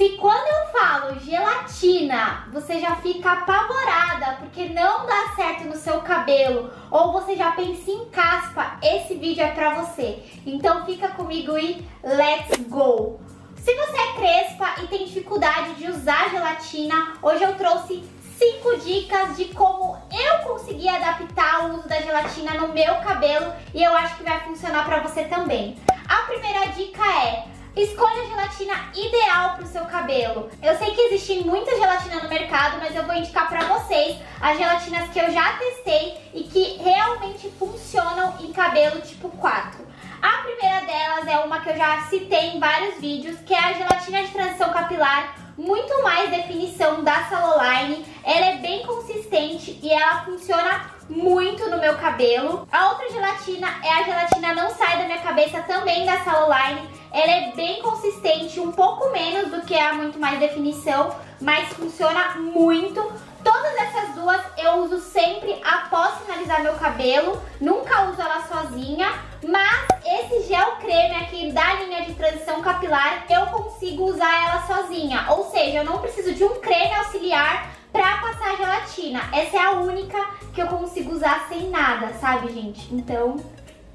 Se quando eu falo gelatina, você já fica apavorada porque não dá certo no seu cabelo ou você já pensa em caspa, esse vídeo é pra você. Então fica comigo e let's go! Se você é crespa e tem dificuldade de usar gelatina, hoje eu trouxe 5 dicas de como eu consegui adaptar o uso da gelatina no meu cabelo e eu acho que vai funcionar pra você também. A primeira Escolha a gelatina ideal para o seu cabelo. Eu sei que existe muita gelatina no mercado, mas eu vou indicar para vocês as gelatinas que eu já testei e que realmente funcionam em cabelo tipo 4. A primeira delas é uma que eu já citei em vários vídeos, que é a gelatina de transição capilar, muito mais definição da Saloline. Ela é bem consistente e ela funciona muito no meu cabelo. A outra gelatina é a gelatina Não Sai Da Minha Cabeça, também da Saloline. Ela é bem consistente, um pouco menos do que a Muito Mais Definição, mas funciona muito. Todas essas duas eu uso sempre após finalizar meu cabelo, nunca uso ela sozinha, mas esse gel creme aqui da linha de transição capilar, eu consigo usar ela sozinha, ou seja, eu não preciso de um creme auxiliar pra passar gelatina. Essa é a única que eu consigo usar sem nada, sabe, gente? Então,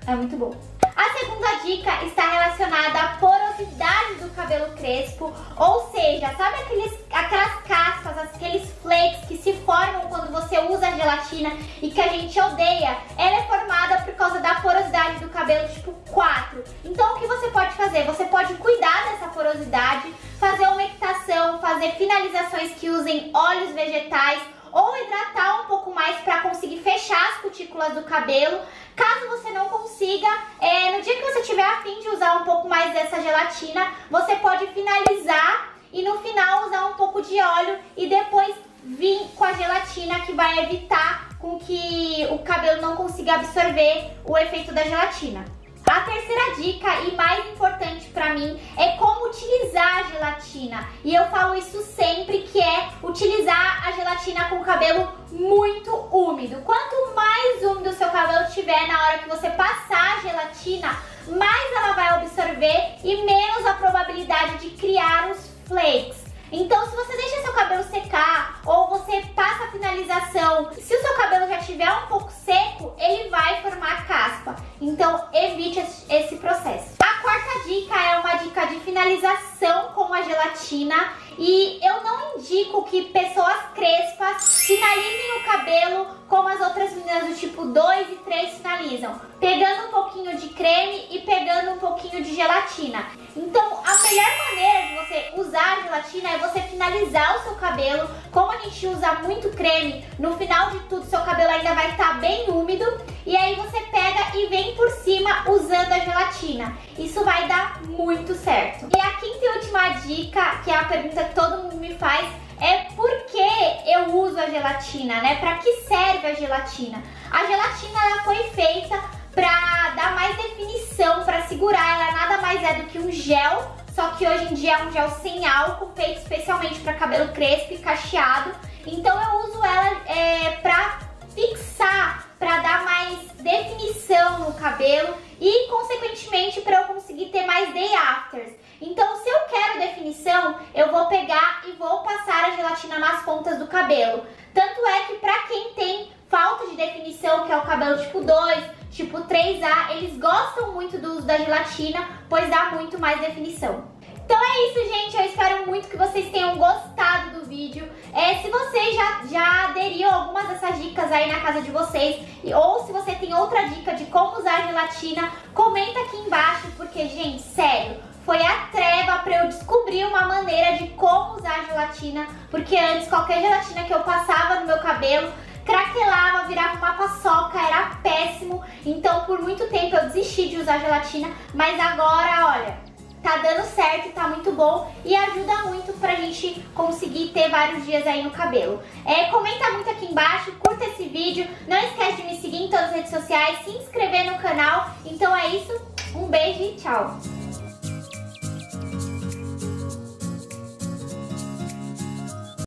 é muito bom. A segunda dica está relacionada à porosidade do cabelo crespo, ou seja, sabe aqueles, aquelas cascas, aqueles flakes que se formam quando você usa gelatina e que a gente odeia? Ela é formada por causa da porosidade do cabelo tipo 4. Então o que você pode fazer? Você pode cuidar dessa porosidade, fazer umectação, fazer finalizações que usem óleos vegetais ou hidratar um pouco mais para conseguir fechar as cutículas do cabelo. Caso você não consiga, é, no dia que você tiver a fim de usar um pouco mais dessa gelatina, você pode finalizar e no final usar um pouco de óleo e depois vir com a gelatina que vai evitar com que o cabelo não consiga absorver o efeito da gelatina. A terceira dica e mais importante para mim é como utilizar a gelatina. E eu falo isso sempre que é utilizar a gelatina com o cabelo muito úmido. Quanto mais úmido o seu cabelo tiver na hora que você passar a gelatina, mais ela vai absorver e menos a probabilidade de criar os flakes. Então, se você deixa seu cabelo secar ou você passa a finalização, se o seu cabelo já estiver um pouco seco, ele vai formar caspa. Então, evite esse processo. A quarta dica é uma dica de finalização com a gelatina e eu não indico que pessoas crespas finalizem o cabelo como as outras meninas do tipo 2 e 3 finalizam, pegando um pouquinho de creme e pegando um pouquinho de gelatina. Então, a melhor maneira de você usar gelatina é você finalizar o seu cabelo. Como a gente usa muito creme, no final de tudo seu cabelo ainda vai estar bem úmido. E aí você pega e vem por cima usando a gelatina. Isso vai dar muito certo. A dica, que é a pergunta que todo mundo me faz, é por que eu uso a gelatina, né? Para que serve a gelatina? A gelatina ela foi feita para dar mais definição, para segurar. Ela nada mais é do que um gel, só que hoje em dia é um gel sem álcool, feito especialmente para cabelo crespo e cacheado. Então eu uso ela é, para fixar, para dar mais definição no cabelo e, consequentemente, para eu conseguir ter mais day afters. Então, se eu quero eu vou pegar e vou passar a gelatina nas pontas do cabelo. Tanto é que para quem tem falta de definição, que é o cabelo tipo 2, tipo 3A, eles gostam muito do uso da gelatina, pois dá muito mais definição. Então é isso, gente. Eu espero muito que vocês tenham gostado do vídeo. É, se você já, já aderiu a algumas dessas dicas aí na casa de vocês, ou se você tem outra dica de como usar gelatina, comenta aqui embaixo, porque, gente, sério, descobrir uma maneira de como usar gelatina, porque antes qualquer gelatina que eu passava no meu cabelo craquelava, virava uma paçoca, era péssimo. Então por muito tempo eu desisti de usar gelatina, mas agora, olha, tá dando certo, tá muito bom e ajuda muito pra gente conseguir ter vários dias aí no cabelo. É, comenta muito aqui embaixo, curta esse vídeo, não esquece de me seguir em todas as redes sociais, se inscrever no canal. Então é isso, um beijo e tchau!